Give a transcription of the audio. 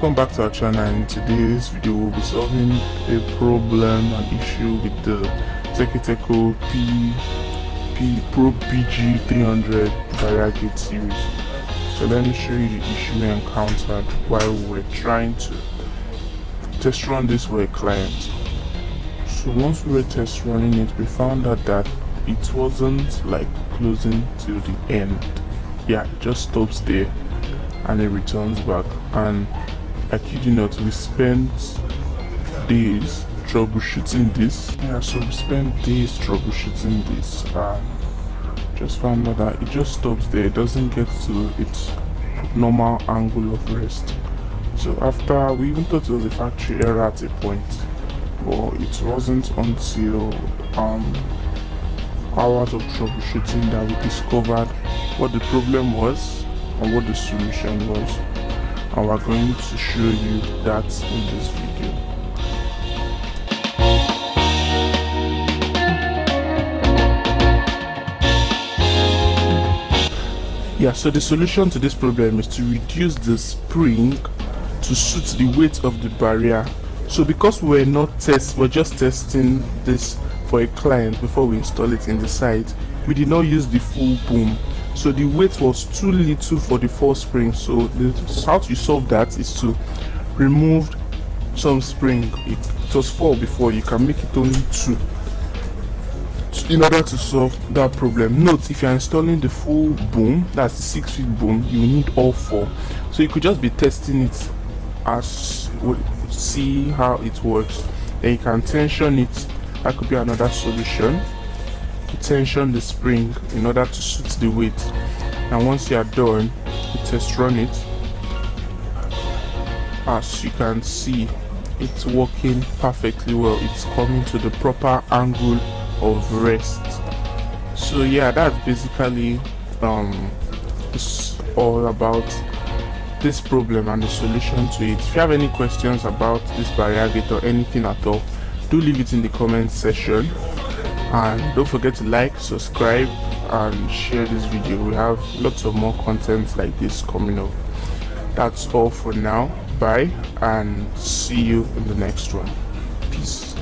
welcome back to our channel and in today's video we'll be solving a problem an issue with the Teki P, P Pro BG 300 barrier gate series. So let me show you the issue we encountered while we were trying to test run this for a client. So once we were test running it we found out that it wasn't like closing till the end. Yeah it just stops there and it returns back. And I kid you not we spent days troubleshooting this. Yeah so we spent days troubleshooting this and just found out that it just stops there. It doesn't get to its normal angle of rest. So after we even thought it was a factory error at a point but it wasn't until um hours of troubleshooting that we discovered what the problem was and what the solution was and we're going to show you that in this video. Yeah so the solution to this problem is to reduce the spring to suit the weight of the barrier. So because we're not test we're just testing this for a client before we install it in the site we did not use the full boom so the weight was too little for the four spring. So the how to solve that is to remove some spring. It, it was four before. You can make it only two in order to solve that problem. Note if you're installing the full boom that's the six feet boom you need all four. So you could just be testing it as see how it works. Then you can tension it. That could be another solution tension the spring in order to suit the weight. And once you are done you test run it. As you can see it's working perfectly well. It's coming to the proper angle of rest. So yeah that's basically um it's all about this problem and the solution to it. If you have any questions about this barrier gate or anything at all do leave it in the comment section and don't forget to like subscribe and share this video. We have lots of more content like this coming up. That's all for now. Bye and see you in the next one. Peace